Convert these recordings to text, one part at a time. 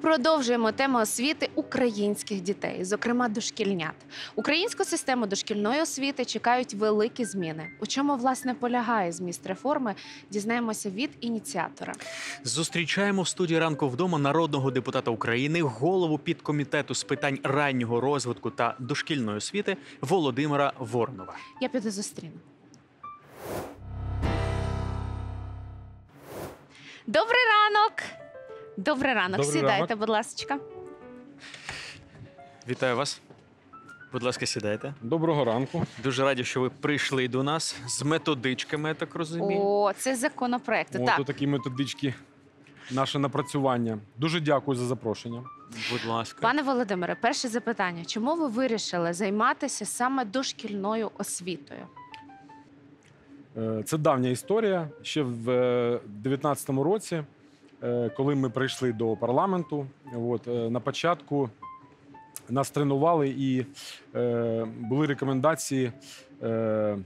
Продовжуємо тему освіти українських дітей, зокрема дошкільнят. Українську систему дошкільної освіти чекають великі зміни. У чому власне полягає зміст реформи? Дізнаємося від ініціатора. Зустрічаємо в студії ранку вдома народного депутата України, голову підкомітету з питань раннього розвитку та дошкільної освіти Володимира Воронова. Я піду зустріну. Добрий ранок! Добрий ранок. Добрий Сідайте, ранок. будь ласка. Вітаю вас. Будь ласка, сідайте. Доброго ранку. Дуже раді, що ви прийшли до нас з методичками, я так розумію. О, це законопроекти. От Так, такі методички, наше напрацювання. Дуже дякую за запрошення. Будь ласка. пане Володимире, перше запитання: чому ви вирішили займатися саме дошкільною освітою? Е, Це давня історія. Ще в е, 19-му році, е, коли ми прийшли до парламенту, от, е, на початку нас тренували і е, були рекомендації е,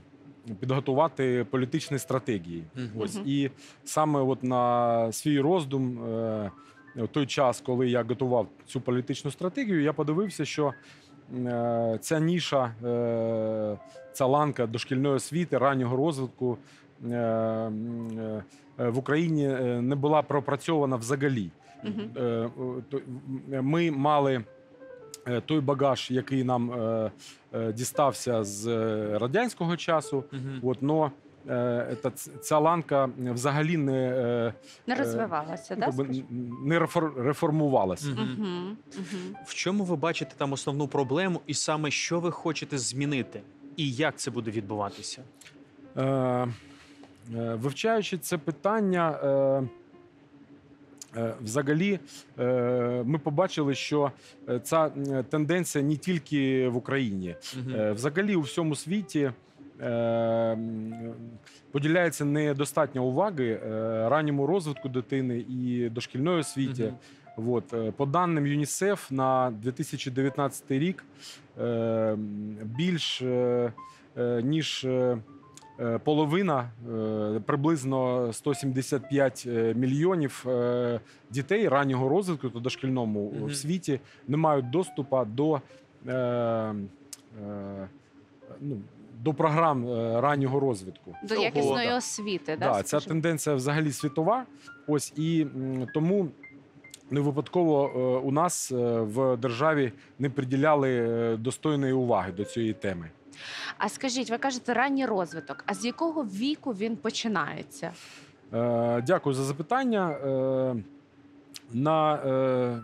підготувати політичні стратегії. Мгм. Ось і саме от на свій роздум, е, в той час, коли я готував цю політичну стратегію, я подивився, що е, ця ніша, е, ця ланка дошкільної освіти, раннього розвитку е, е, в Україні е, не була пропрацьована взагалі. Е, е, Ми мали е, той багаж, який нам е, е, дістався з е, радянського часу. От, но е, та, ця ланка взагалі не, е, Не Е, розвивалася, да? не рефор- реформувалася. Мгм, мгм. В чому ви бачите там основну проблему, і саме що ви хочете змінити, і як це буде відбуватися? Е, е, вивчаючи це питання, е, е, взагалі е, ми побачили, що е, ця е, тенденція не тільки в Україні. Е, Взагалі у всьому світі е, поділяється недостатньо уваги е, ранньому розвитку дитини і дошкільної освіті. От, е, по даним ЮНІСЕФ на 2019 рік е, більш е, е, ніж е, е, половина, е, приблизно 175 е, мільйонів е, дітей раннього розвитку та дошкільному Мгм. в світі не мають доступу до, е, е, ну, до програм е, раннього розвитку. До якісної освіти, да? Да, ця тенденція взагалі світова. Ось і тому не випадково е, у нас е, в державі не приділяли е, достойної уваги до цієї теми. А скажіть, ви кажете ранній розвиток. А з якого віку він починається? Е, Дякую за запитання. Е, На е,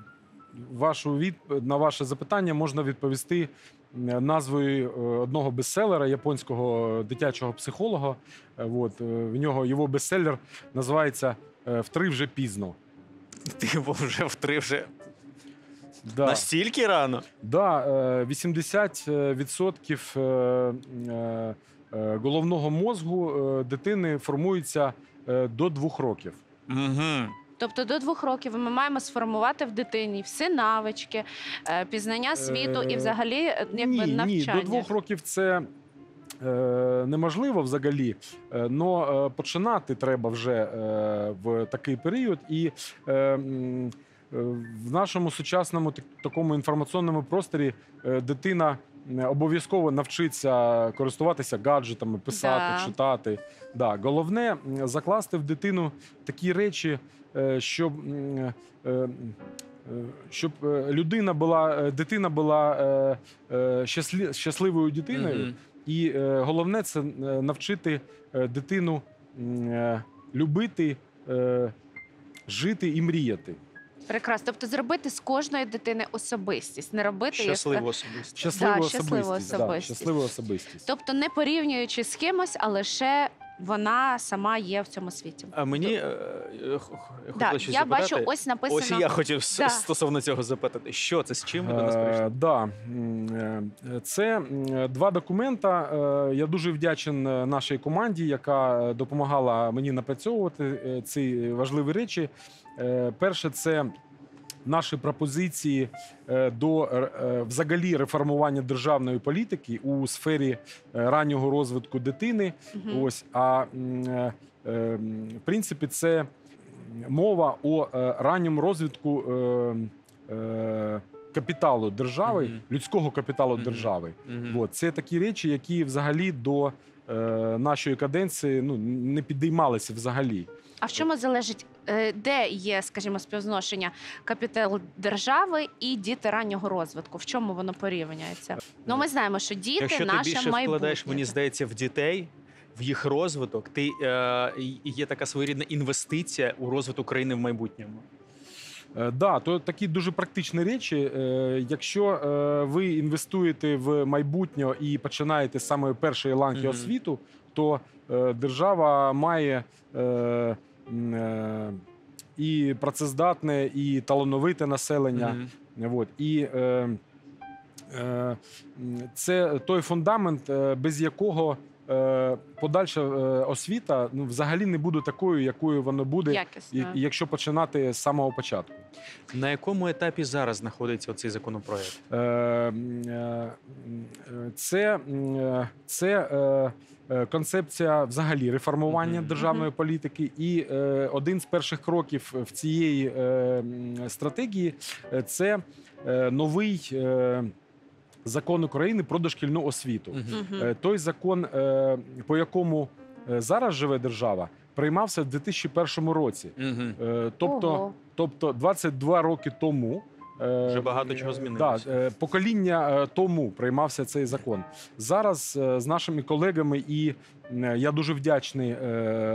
вашу від на ваше запитання можна відповісти е, назвою е, одного бестселера японського дитячого психолога. Е, От, в нього його бестселер називається Втри вже пізно. Ти вже втри вже Да. настільки рано. Да, е, 80% е, е, е, головного мозку е, дитини формується до двох років. Угу. Тобто до двох років ми маємо сформувати в дитині всі навички, пізнання світу і взагалі якби ні, ні, навчання. до двох років це неможливо взагалі. але починати треба вже в такий період. І в нашому сучасному так- такому інформаційному просторі е, дитина е, обов'язково навчиться користуватися гаджетами, писати, Да. читати. Да. Головне закласти в дитину такі речі, е, щоб. е, е, Щоб е, людина була, е, дитина була е, е, щасливою дитиною, Мгм. і е, головне це е, навчити е, дитину е, любити, е, жити і мріяти. Прекрасно. Тобто зробити з кожної дитини особистість, не робити Щасливу Да, особистість. щасливу Да, особистість. щасливу особистість. Тобто не порівнюючи з кимось, а лише вона сама є в цьому світі. А мені е, е, х- Да, щось я запитати. бачу, ось написано. Ось і я хотів с- Да. стосовно цього запитати. Що це з чим ви до нас Е, прийшли? да. М, е, Це м, два документа. Е, Я дуже вдячен е, нашій команді, яка допомагала мені напрацьовувати е, ці важливі речі. Е, Перше, це наші пропозиції е, до е, е, взагалі реформування державної політики у сфері раннього розвитку дитини. Мгм. Ось, а в принципі, це мова о ранньому розвитку капіталу держави, Мгм. людського капіталу Мгм. держави. Мгм. От, це такі речі, які взагалі до нашої каденції ну, не підіймалися взагалі. А в чому залежить, е, де є, скажімо, співзношення капітал держави і діти раннього розвитку? В чому воно порівнюється? Ну, ми знаємо, що діти Якщо ти наше більше майбутнє. вкладаєш, мені здається, в дітей. В їх розвиток ти е, є така своєрідна інвестиція у розвиток країни в майбутньому. Е, Да, то такі дуже практичні речі. Е, Якщо е, ви інвестуєте в майбутнє і починаєте з самої першої ланки Мгм. освіту, то держава має і працездатне, і талановите населення. Мгм. От. І це той фундамент, без якого подальша е, освіта ну, взагалі не буде такою, якою воно буде, і- якісно. і якщо починати з самого початку. На якому етапі зараз знаходиться цей законопроект? Е, е, е, Це, е, це е, е, концепція взагалі реформування Мгм. державної політики. І е, один з перших кроків в цієї е, стратегії е, це е, новий е, закон України про дошкільну освіту. Е, Той закон, е, по якому е, зараз живе держава, приймався в 2001 році. Тобто, Ого. Тобто 22 роки тому. Вже багато чого змінилося. Да, покоління тому приймався цей закон. Зараз з нашими колегами, і я дуже вдячний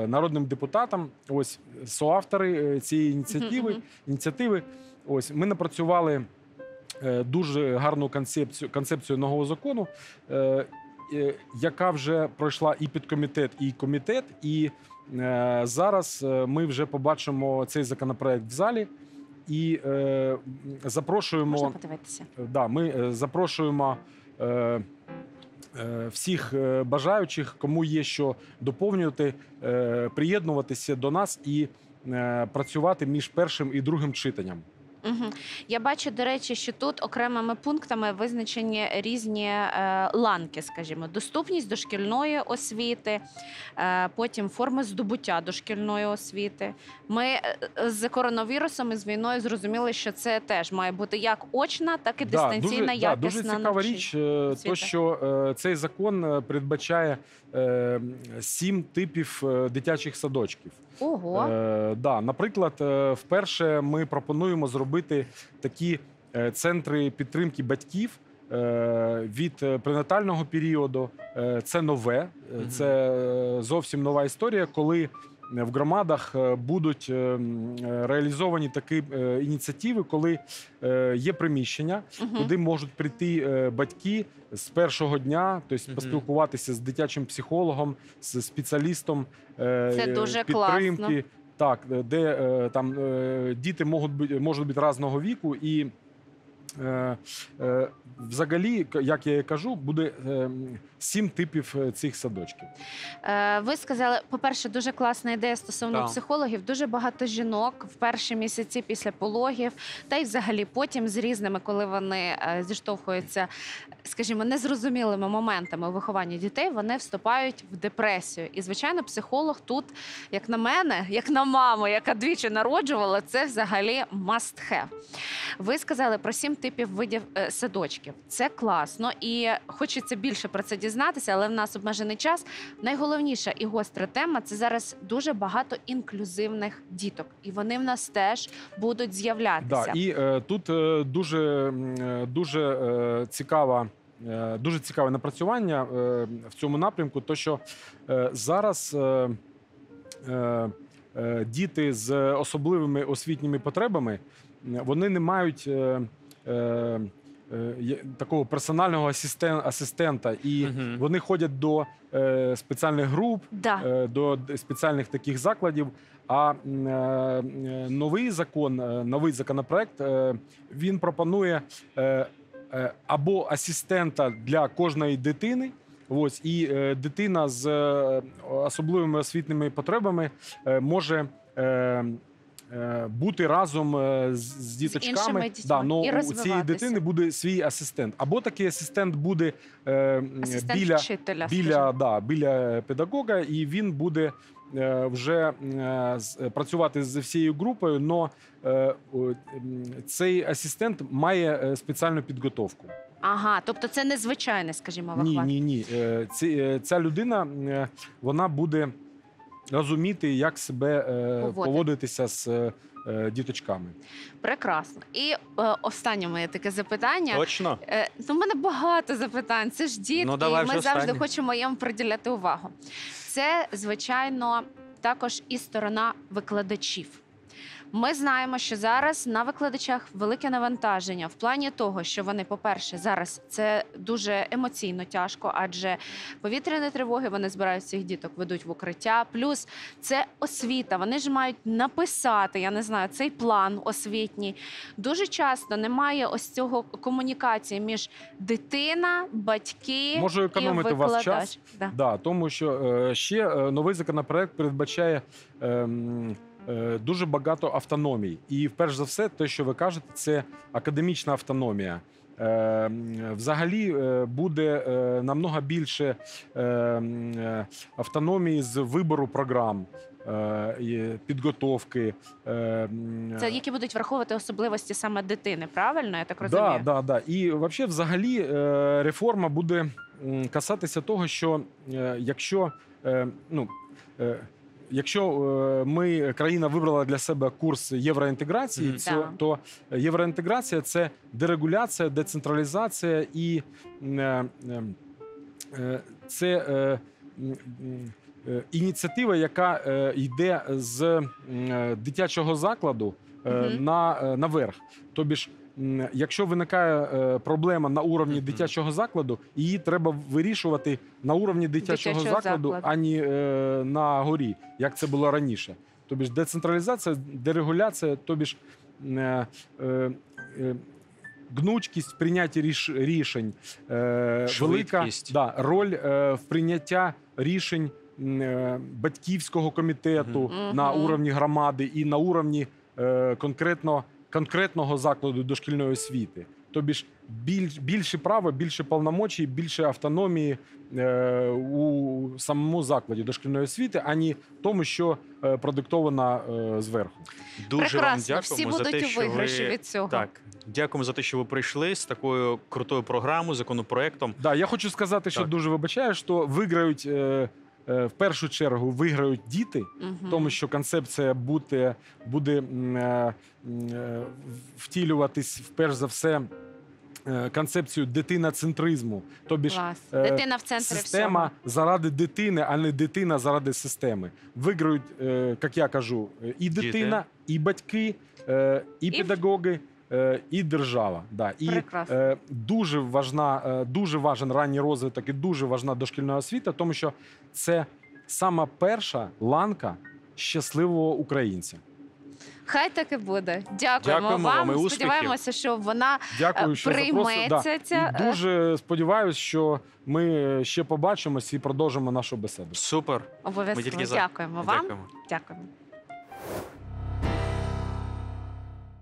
народним депутатам. Ось соавтори цієї ініціативи. Ініціативи. Ось ми напрацювали дуже гарну концепцію, концепцію нового закону, е, е, яка вже пройшла і підкомітет, і комітет. І е, зараз е, ми вже побачимо цей законопроект в залі. І е, запрошуємо Можна подивитися? Да, ми е, запрошуємо е, е, всіх е, бажаючих, кому є що доповнювати, е, приєднуватися до нас і е, працювати між першим і другим читанням. Угу. Я бачу, до речі, що тут окремими пунктами визначені різні е, ланки, скажімо, доступність дошкільної освіти, е, потім форми здобуття дошкільної освіти. Ми е, з коронавірусом і з війною зрозуміли, що це теж має бути як очна, так і дистанційна дуже, да, дуже цікава річ, е, то що е, цей закон е, передбачає е, сім типів е, дитячих садочків. Ого. Е, да, наприклад, е, вперше ми пропонуємо зробити такі е, центри підтримки батьків. е, Від е, пренатального періоду це нове, це зовсім нова історія, коли в громадах будуть реалізовані такі ініціативи, коли є приміщення, куди можуть прийти батьки з першого дня, тобто поспілкуватися з дитячим психологом, з спеціалістом Це дуже підтримки. класно. Так, е, де е, там е, діти можуть бути можуть бути різного віку, і взагалі, як я і кажу, буде е, сім типів е, цих садочків. Е, Ви сказали, по-перше, дуже класна ідея стосовно Так. психологів. Дуже багато жінок в перші місяці після пологів, та й взагалі потім з різними, коли вони е, зіштовхуються, скажімо, незрозумілими моментами у вихованні дітей, вони вступають в депресію. І, звичайно, психолог тут, як на мене, як на маму, яка двічі народжувала, це взагалі must have. Ви сказали про сім типів видів е, садочків. Це класно, і хочеться більше про це дізнатися, але в нас обмежений час. Найголовніша і гостра тема це зараз дуже багато інклюзивних діток, і вони в нас теж будуть з'являтися. Да, і е, тут е, дуже, е, дуже е, цікава. е, Дуже цікаве напрацювання в цьому напрямку, то що зараз діти з особливими освітніми потребами вони не мають такого персонального асистен, асистента, і Мгм. вони ходять до е, спеціальних груп, Да. е, до спеціальних таких закладів. А е, е, новий закон, е, новий законопроект, е, він пропонує е, е, або асистента для кожної дитини. Ось і е, дитина з е, особливими освітніми потребами е, може. Е, е, Бути разом е, з, з діточками, дітьми да, но і у цієї дитини буде свій асистент. Або такий асистент буде е, Асистент біля вчителя. біля, да, біля педагога, і він буде е, вже е, е, працювати з всією групою, але цей асистент має е, спеціальну підготовку. Ага, тобто це незвичайне, скажімо, Ні, ні, ні. Е, е, Ця людина е, вона буде розуміти, як себе е, Поводити. поводитися з е, діточками. Прекрасно. І е, останнє моє таке запитання. Точно. Е, ну, в мене багато запитань. Це ж дітки, Ну, давай і ми вже завжди останнє. хочемо їм приділяти увагу. Це, звичайно, також і сторона викладачів. Ми знаємо, що зараз на викладачах велике навантаження в плані того, що вони, по-перше, зараз це дуже емоційно тяжко, адже повітряні тривоги вони збирають цих діток, ведуть в укриття. Плюс це освіта. Вони ж мають написати, я не знаю, цей план освітній. Дуже часто немає ось цього комунікації між дитина, батьки Можу і економити вас час. Да. Да, тому що е, ще е, новий законопроект передбачає е, дуже багато автономій. І перш за все, те, що ви кажете, це академічна автономія. Е, взагалі е, буде е, намного більше е, е, автономії з вибору програм. е, Підготовки е, Це які будуть враховувати особливості саме дитини, правильно? Я так розумію? Да, да, да. І вообще, взагалі, е, реформа буде касатися того, що е, якщо е, ну. Якщо е, ми країна вибрала для себе курс євроінтеграції, Мгм. це, Да. то євроінтеграція це дерегуляція, децентралізація і е, е, це ініціатива, яка йде з дитячого закладу е, Мгм. на, наверх. Тобі ж, якщо виникає е, проблема на уровні дитячого закладу, її треба вирішувати на уровні дитячого, Дитячого закладу, закладу. ані е, на горі, як це було раніше. Тобі ж децентралізація, дерегуляція, тобі ж е, гнучкість в прийнятті рішень, велика да, роль в прийняття рішень батьківського комітету на уровні громади і на уровні е, конкретно, конкретного закладу дошкільної освіти. Тобі ж більш, більше права, більше повномочій, більше автономії е, у самому закладі дошкільної освіти, ані тому, що е, продиктовано е, зверху. Дуже вам Прекрасно, дякуємо всі за будуть те, у що виграші ви... від цього. Так, дякуємо за те, що ви прийшли з такою крутою програмою, законопроектом. Да, я хочу сказати, що Так. дуже вибачаю, що виграють е, в першу чергу виграють діти, Мгм. тому що концепція буде, буде е, е, втілюватись вперш за все. е, Концепцію дитиноцентризму, тобі ж е, Дитина в центрі система всього. заради дитини, а не дитина заради системи. Виграють, е, як я кажу, е, і Діти. дитина, і батьки, е, і, І- педагоги, е, і держава. Да. І Прекрасно. е, дуже важна, е, дуже важен ранній розвиток і дуже важна дошкільна освіта, тому що це сама перша ланка щасливого українця. Хай так і буде. Дякуємо, Дякуємо вам. вам і успіхів. Сподіваємося, що вона Дякую, Е, що прийметься ця, І е, дуже сподіваюся, що ми ще побачимось і продовжимо нашу бесіду. Супер. обов'язково. Дякуємо вам. Дякуємо. Дякуємо.